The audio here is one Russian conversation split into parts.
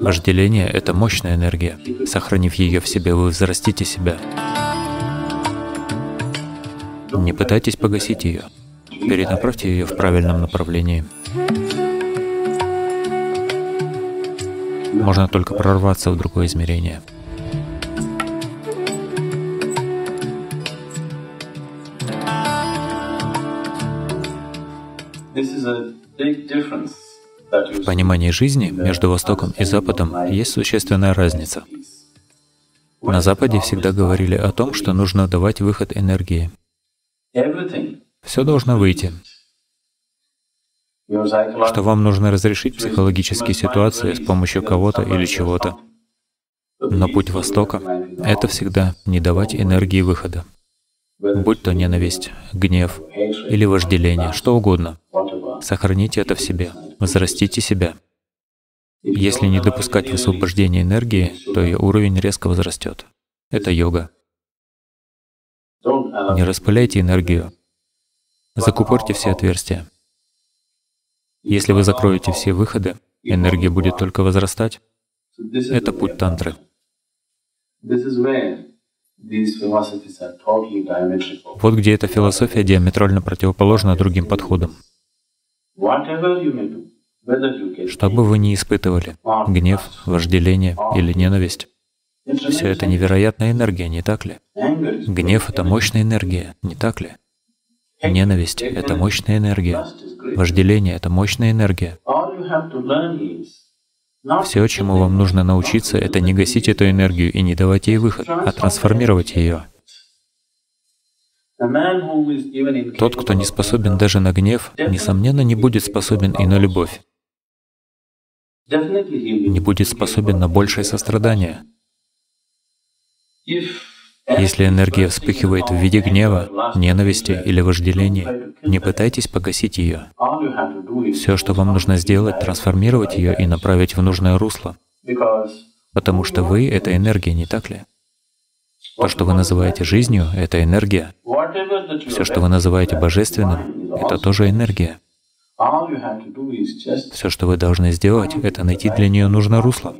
Вожделение — это мощная энергия. Сохранив ее в себе, вы взрастите себя. Не пытайтесь погасить ее. Перенаправьте ее в правильном направлении. Можно только прорваться в другое измерение. В понимании жизни между Востоком и Западом есть существенная разница. На Западе всегда говорили о том, что нужно давать выход энергии. Все должно выйти. Что вам нужно разрешить психологические ситуации с помощью кого-то или чего-то. Но путь Востока — это всегда не давать энергии выхода. Будь то ненависть, гнев или вожделение, что угодно. Сохраните это в себе, возрастите себя. Если не допускать высвобождения энергии, то ее уровень резко возрастет. Это йога. Не распыляйте энергию. Закупорьте все отверстия. Если вы закроете все выходы, энергия будет только возрастать. Это путь тантры. Вот где эта философия диаметрально противоположна другим подходам. Что бы вы ни испытывали, гнев, вожделение или ненависть, все это невероятная энергия, не так ли? Гнев — это мощная энергия, не так ли? Ненависть — это мощная энергия. Вожделение — это мощная энергия. Все, чему вам нужно научиться, это не гасить эту энергию и не давать ей выход, а трансформировать ее. Тот, кто не способен даже на гнев, несомненно, не будет способен и на любовь. Не будет способен на большее сострадание. Если энергия вспыхивает в виде гнева, ненависти или вожделения, не пытайтесь погасить ее. Все, что вам нужно сделать, трансформировать ее и направить в нужное русло. Потому что вы — это энергия, не так ли? То, что вы называете жизнью, — это энергия. Все, что вы называете божественным, — это тоже энергия. Все, что вы должны сделать, — это найти для нее нужное русло.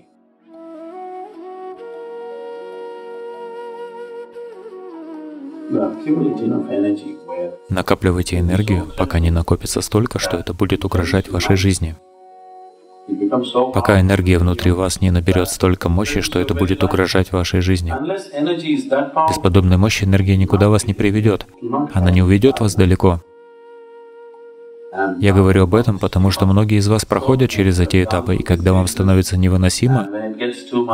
Накапливайте энергию, пока не накопится столько, что это будет угрожать вашей жизни. Пока энергия внутри вас не наберет столько мощи, что это будет угрожать вашей жизни. Без подобной мощи энергия никуда вас не приведет. Она не уведет вас далеко. Я говорю об этом, потому что многие из вас проходят через эти этапы, и когда вам становится невыносимо,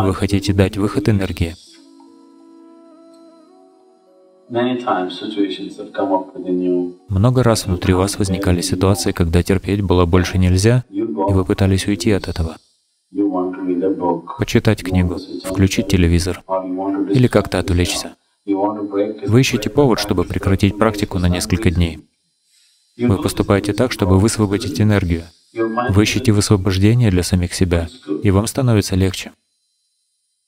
вы хотите дать выход энергии. Много раз внутри вас возникали ситуации, когда терпеть было больше нельзя, и вы пытались уйти от этого. Почитать книгу, включить телевизор или как-то отвлечься. Вы ищете повод, чтобы прекратить практику на несколько дней. Вы поступаете так, чтобы высвободить энергию. Вы ищете высвобождение для самих себя, и вам становится легче.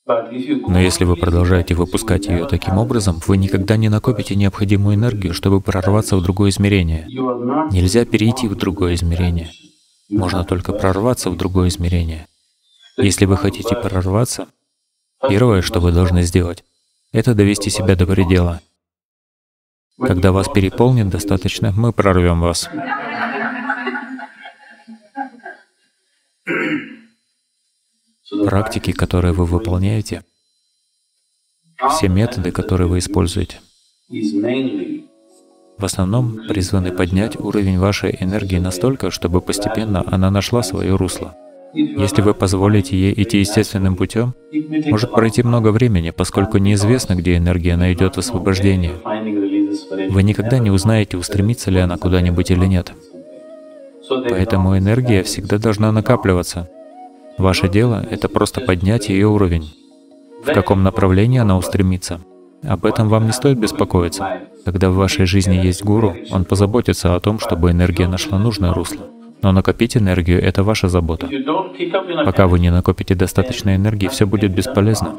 Но если вы продолжаете выпускать ее таким образом, вы никогда не накопите необходимую энергию, чтобы прорваться в другое измерение. Нельзя перейти в другое измерение. Можно только прорваться в другое измерение. Если вы хотите прорваться, первое, что вы должны сделать, это довести себя до предела. Когда вас переполнит достаточно, мы прорвем вас. Практики, которые вы выполняете, все методы, которые вы используете, в основном призваны поднять уровень вашей энергии настолько, чтобы постепенно она нашла свое русло. Если вы позволите ей идти естественным путем, может пройти много времени, поскольку неизвестно, где энергия найдет высвобождение. Вы никогда не узнаете, устремится ли она куда-нибудь или нет. Поэтому энергия всегда должна накапливаться. Ваше дело — это просто поднять ее уровень. В каком направлении она устремится? Об этом вам не стоит беспокоиться. Когда в вашей жизни есть гуру, он позаботится о том, чтобы энергия нашла нужное русло. Но накопить энергию — это ваша забота. Пока вы не накопите достаточно энергии, все будет бесполезно.